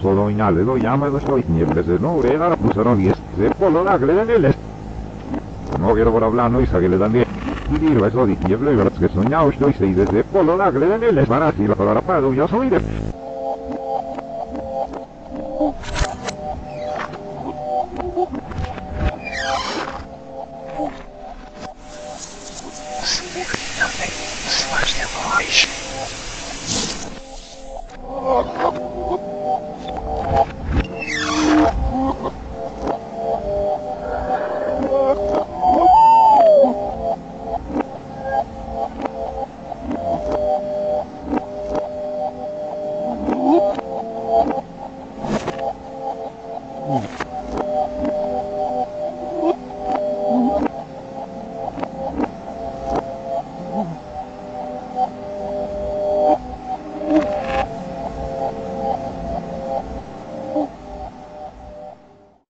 solo inale do jamy do swoich blezy no era pusero jest ze polo nagle nele. No quiero por hablando y saque le también. Y digo eso di nie vle que soñado estoy se desde polo nagle nele para si la palabra para yo soy de